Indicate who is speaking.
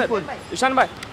Speaker 1: सर ईशान भाई